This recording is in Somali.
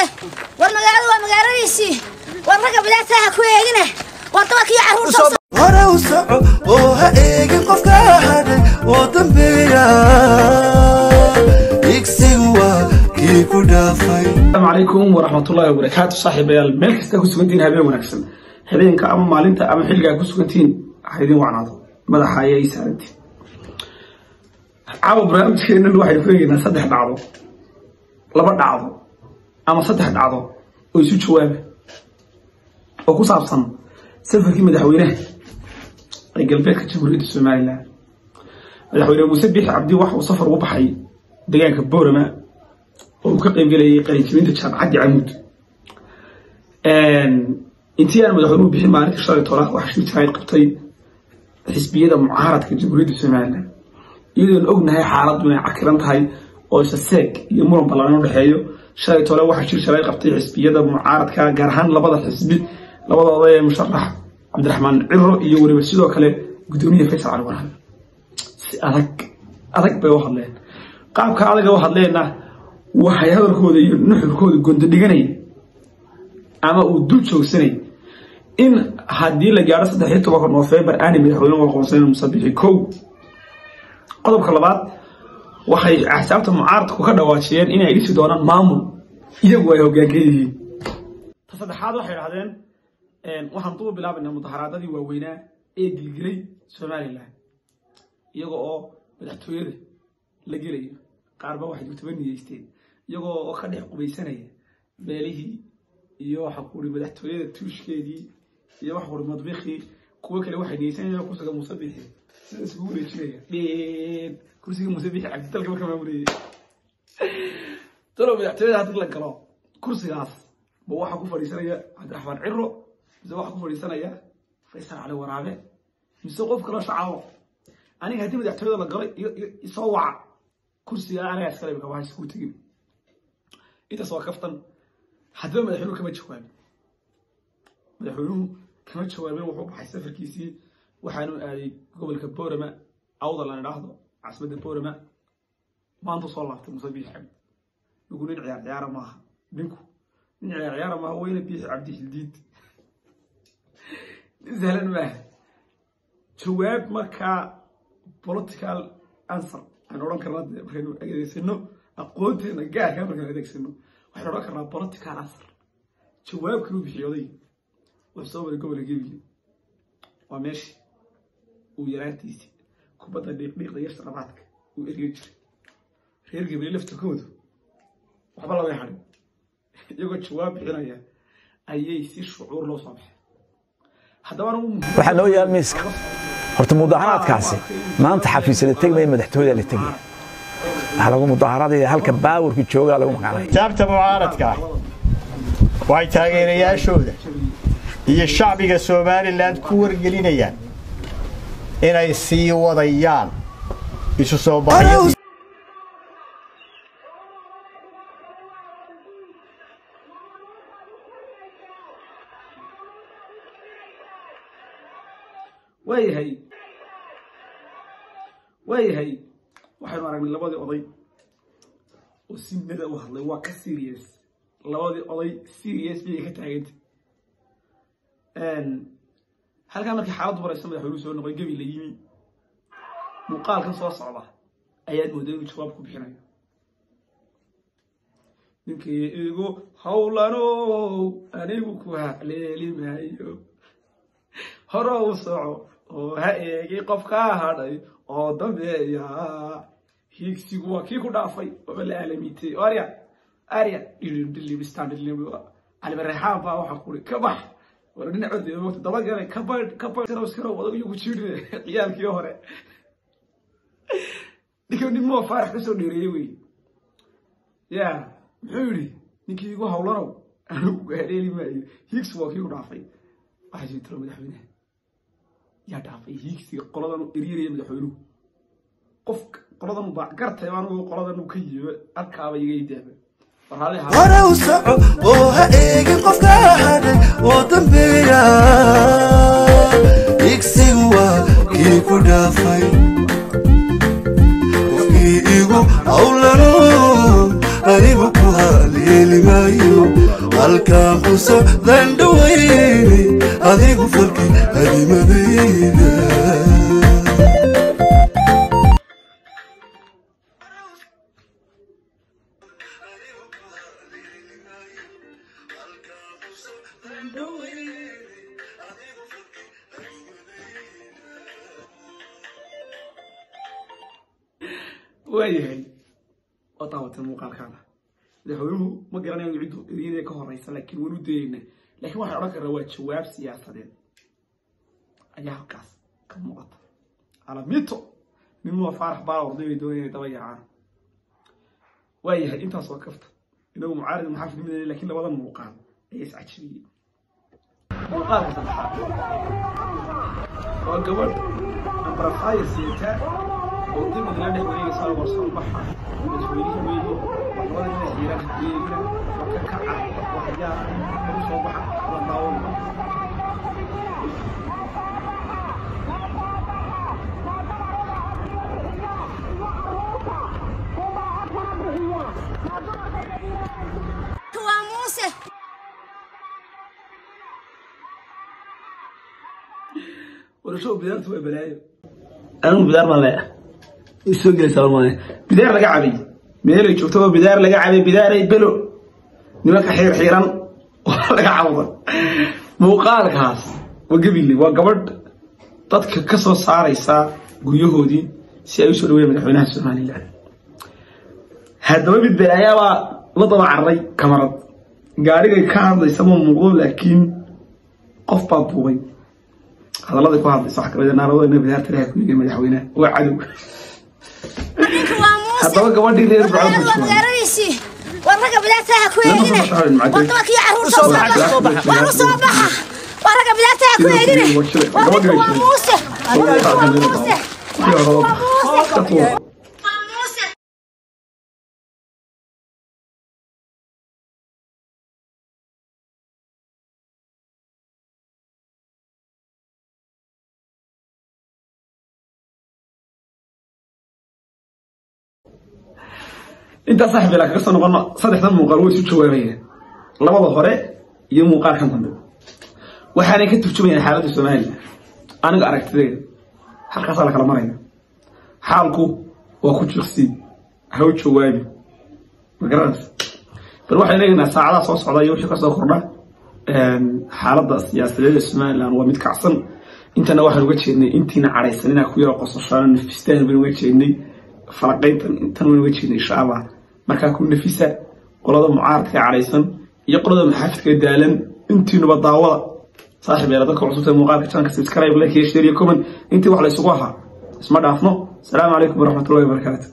magaaladiisa war magaalada waa magaaladiisii war ragga bilaagta ha ku eegina. War dumarkiiyo carruurta hore u soco oo ha eegin qofka hadhay. Oo dambeeya. Igsigu waa kii ku dhaafay. Asalaamu calaykum waraxmatullaahi wabarakaatu saaxiibayaal meel kasta ku sugantihiin habeen wanaagsan. Habeenka ama maalinta ama xilligaa ku sugantihiin ha idin wacnaado madaxa ayay saarantiin. Caawa barnaamijkeennan waxaynu ku eegaynaa saddex dhacdo. Laba dhacdo ama saddex dhacdo oo isu jawaaba oo ku saabsan safarkii madaxweynaha ee galbeedka jamhuuriyadda somalilan madaxweyne muuse biixi cabdi waxa uu safar ugu baxay deegaanka boorama oo uu ka qaybgelayay qalinjibinta jaamacaddii camuud. Intii aan madaxweynuhu bixin maalintii shalay tola waxa shir jirayd qabtay xisbiyada mucaaradka jamhuuriyadda somalilan iyadoon ognahay xaaladdu inay cakiran tahay oo isa seeg iyo muran ballan u dhexeeyo shalay tole waxaa shir jirayd qabtay xisbiyada mucaaradka gaar ahaan labada xisbi labadooda ee musharax cabdiraxmaan ciro iyo weliba sidoo kale gudoomiye faysal cali si adag adag bay u hadleen. Qaabka adaga u hadleenna waxay hadalkooda iyo nuxurkooda gondo dhiganaya ama uu dul joogsanay in haddii la gaaro saddexiyo tobanka noofembar aanay madaxweyne u aqoonsanen musabixi kow. Qodobka labaad waxay axsaabta mucaaradku ka dhawaajiyeen inay dhisi doonaan maamul iyagu ay hoggaanka yihiin ta saddexaad waxay idhahdeen waxaan duba bilaabaynaa mudaharaadadii waaweynaa ee gilgilay somalilan iyaga oo madaxtooyada la gelayo qaarba waxay dugtaba niyeysteen iyagoo oo ka dhex qubaysanaya beelihii iyo waxa kuuri madaxtooyada tuushkeedii iyo waxa kuuri madbiqii kuwo kale waxay niyeysanayaan kursiga musabixi sida isugu wareejinaya dheed كرسي مسيبي حق تلقى كما مري ترى بيعتمد على تلقى كرا كرسي خاص. بواح كوفا ريسانيا عبد الرحمن عرو. زواح كوفا ريسانيا فيصل على ورابه مسوقف كرا شعاو أنا هاتي بدي اعتمد على كرا يصوع. كرسي أنا اسكري بكم هاي سكوتين انت سوا كفتن. حدو ما حلو كما تشوفها مدحونو كما تشوفها وحب حيسافر كيسي. وحانو اي قبل كبورما عوض الله نراهضو caasimadda boorama maantu soo laaftay muuse biixi cabdi ninku nin ciyaar ciyaara maaha ninku nin ciyaar ciyaara maaha weyna biixi cabdi hildiid nin sahlan maaha jawaab markaa political answer. Aan odhan karnaa markaynu adeegsano aqoonteena gaarka markaynu adeegsano waxaynu odhan karnaa political answer. Jawaabkii uu bixiyay oday wuxuu soo maray gobolka gebile waa meeshii uu yaraantiisii kubadda dhiiqdhiiqda iyo sharabaadka uu ergan jiray reer gebile laftirkoodu waxba laga hadhin iyagoo jawaab bixinaya ayay si shucuur loo soo baxay haddaba anigu waxaa noo yaal miiska. horta mudaharaadkaasi maanta xafiisya la tegmaya madaxtooyada la tegaya waxaa lagu mudaharaadaya halka baawarku joogaa lagu magacaabay. Xisaabta mucaaradka. Ah waxay taageerayaashooda. Iyo shacbiga somalilan ku wargelinayaan inay sii wadayaan isu soo baxaya waayahay waayahay waxaynu aragnay labadii oday oo si mada u hadlay. Waa ka serious. Labadii oday serious bayay ka taaganta halkaa markii xaaladdu maraysa madaxweynuhu soo noqoy gebi la yimi. Muuqaalkan soo socda ayaad moodaa inuu jawaab ku bixinayo ninkii igu howlanow anigu ku haleeli maayo hore u soco oo ha eegi qof kaa hadhay oo dambeeya hiigsigu waa kii ku dhaafay oba la aalamiitay arya arya dhilim istaan baa waxaa kuri ka bax war iyagu jiidhine ciyaalkii hore. Ninka nin moo faarax ka soo dheereeyey ya muxuu yidhi ninkii igu howlanow anigu haleeli maayo. Hiigsigu waa dhaafay. Waxaa jiri tiro dhaafay hiigsiga qoladan eryaraya madaxweynuhu. Qof qoladan baa gartay anugu qoladan uu ka yimi halkaaba iga idaaba hore u soco oo ha eegin qofka hadhay oo dambeeya. Igsigu waa kii ku dhaafay. Qofkii igu howlano anigu ku haleeli maayo halkaan ku dhawayni adigu falki hadimadayda waayahay oo daawatay muuqaalkaada madaxweynuhu ma garanayo ciddu idinada ka horeysa laakiin wanu dayeyna laakiin waxaan odhan karnaa waa jawaab siyaasadeed ayaa halkaas ka muuqata alamito ninua faarax baala orday bay doonaya inay daba yaraan waayahay intaas waa kafta inagu mucaarid maxaafid midayna laakiin labada muuqaal ayaa iscajabiyey muuqaalka saddexaad waa gabadh ambarafaya siita oo dib ila dhex wareegaysa warsan baxa madaxweynihi weeye waa labada nin xiiran yeegina waa ka kaca waa yaa u soo baxa waa daawan waa muuse warasho bidaartu waa balaayo anigu bidaar baan leeyahay soo gelaysaa maane. Bidaar laga cabay. Meelay joogto oo bidaar laga cabay. Bidaaray belo. Nimanka xiir xiiran oo laga cawda muuqaalkaas waa gabile waa gabadh dadka ka soo saaraysa guryahoodii si ay u soo dhaweeyaan madaxweynaha somalilan haddaba mid balaayaabaa la daba carray kamarad. Gaarigay ka hadlaysa ma muuqdo laakiin qof baa duubay. Hadalladii ku hadlaysa wax ka mid naarado bidaarta ilahay ku yigay madaxweynaha waa cadow. waa haddaba gabadhii reer magaalada waa bacdo magaaladiisii war ragga bidaartaha ku eegine. war carruurta Usoo soo baxa, war u soo baxa. War ragga bidaartaha ku eegine. war ninka waa muuse. War ninka waa muuse intaa saaxib ilaa kaga soo noqono saddexdan muuqaal way isu jawaabayaan labada hore iyo muuqaalkan dambe. Waxaanay ka turjumayaan xaaladda somalilan aniga aragtideeda halkaasaa la kala maraya xaalku waa ku jiqsii ha u jawaabi magaranaysa bal waxaan eegaynaa saacadaha soo socda iyo wixii ka soo kordha xaaladda siyaasadeed ee somalilan waa mid kacsan. Intana waxaan uga jeednay intiina cadhaysan inaa ku yaro qososhaana nafistaan baan uga jeednay falaqayntan intan waan uga jeednay insha allah markaa ku nafisa qolada mucaaradka cadhaysan iyo qolada maxaafidka daalan intiinuba daawada. Saaxiib eela dadka cusubta muuqaalka janka subscribe like iyo share iyo comment. Intii wax la isugu ahaa isma dhaafno. Asalaamu calaykum waraxmatullahi wabarakaatu